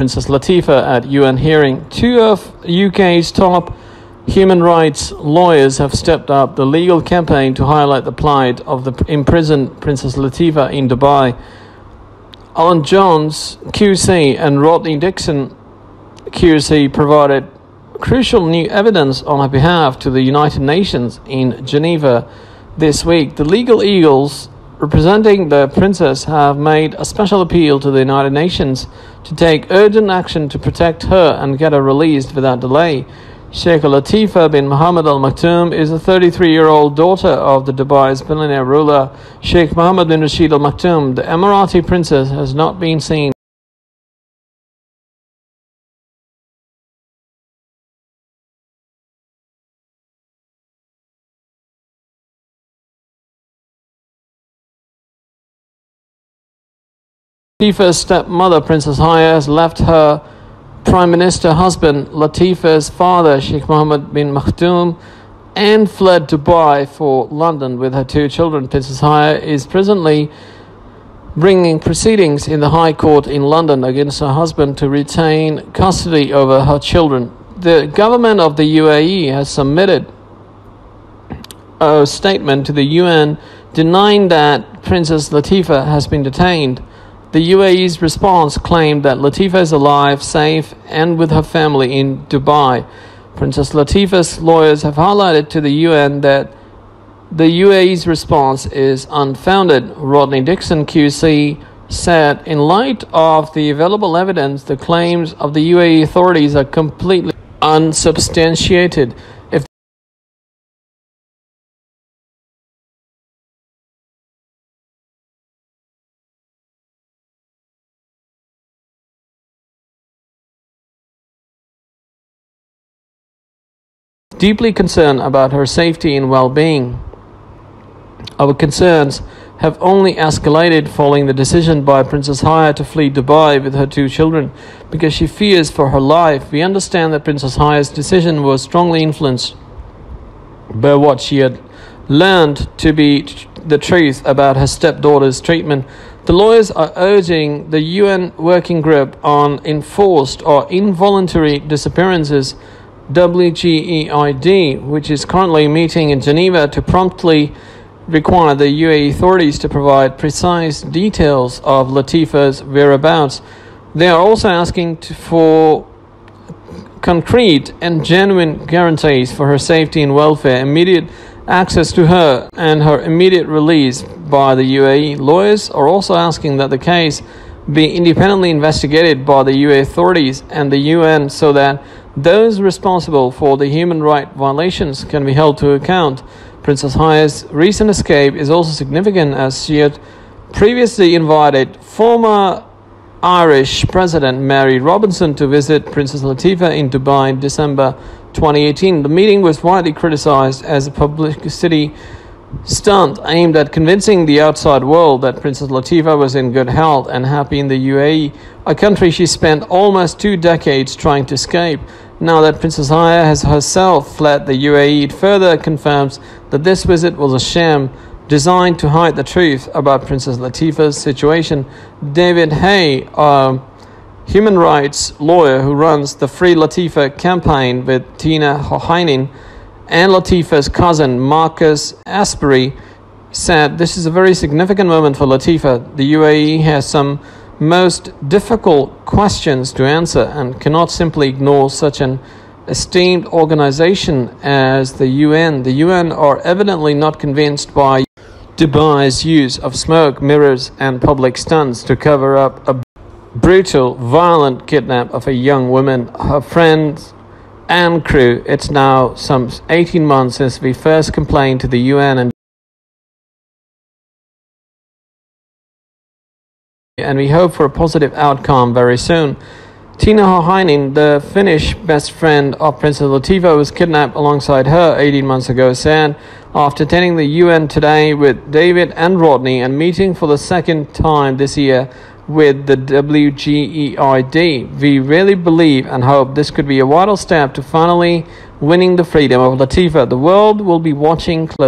Princess Latifa at UN hearing. Two of UK's top human rights lawyers have stepped up the legal campaign to highlight the plight of the imprisoned Princess Latifa in Dubai. Alan Jones, QC, and Rodney Dixon, QC, provided crucial new evidence on her behalf to the United Nations in Geneva this week. The legal eagles representing the princess have made a special appeal to the United Nations to take urgent action to protect her and get her released without delay. Sheikh Latifa bin Mohammed Al Maktoum is a 33 year old daughter of the Dubai's billionaire ruler Sheikh Mohammed bin Rashid Al Maktoum. The Emirati princess has not been seen. Latifa's stepmother, Princess Haya, has left her Prime Minister husband, Latifa's father, Sheikh Mohammed bin Maktoum, and fled Dubai for London with her two children. Princess Haya is presently bringing proceedings in the High Court in London against her husband to retain custody over her children. The government of the UAE has submitted a statement to the UN denying that Princess Latifa has been detained. The UAE's response claimed that Latifa is alive, safe, and with her family in Dubai. Princess Latifa's lawyers have highlighted to the UN that the UAE's response is unfounded. Rodney Dixon, QC, said, In light of the available evidence, the claims of the UAE authorities are completely unsubstantiated. Deeply concerned about her safety and well being. Our concerns have only escalated following the decision by Princess Haya to flee Dubai with her two children because she fears for her life. We understand that Princess Haya's decision was strongly influenced by what she had learned to be the truth about her stepdaughter's treatment. The lawyers are urging the UN Working Group on Enforced or Involuntary Disappearances WGEID, which is currently meeting in Geneva to promptly require the UAE authorities to provide precise details of Latifa's whereabouts. They are also asking to, for concrete and genuine guarantees for her safety and welfare, immediate access to her, and her immediate release by the UAE. Lawyers are also asking that the case be independently investigated by the UAE authorities and the UN so that those responsible for the human right violations can be held to account. Princess Haya's recent escape is also significant as she had previously invited former Irish President Mary Robinson to visit Princess Latifa in Dubai in December 2018. The meeting was widely criticized as a publicity stunt aimed at convincing the outside world that Princess Latifa was in good health and happy in the UAE, a country she spent almost two decades trying to escape. Now that Princess Haya has herself fled the UAE, it further confirms that this visit was a sham designed to hide the truth about Princess Latifa's situation. David Haigh, a human rights lawyer who runs the Free Latifa campaign with Tiina Jauhiainen, and Latifa's cousin Marcus Essabri said this is a very significant moment for Latifa. The UAE has some most difficult questions to answer and cannot simply ignore such an esteemed organization as the UN. The UN are evidently not convinced by Dubai's use of smoke, mirrors, and public stunts to cover up a brutal, violent kidnap of a young woman. Her friends and crew, it's now some 18 months since we first complained to the UN and and we hope for a positive outcome very soon. Tiina Jauhiainen, the Finnish best friend of Princess Latifa, was kidnapped alongside her 18 months ago, said after attending the UN today with David and Rodney and meeting for the second time this year with the WGEID. We really believe and hope this could be a vital step to finally winning the freedom of Latifa. The world will be watching closely.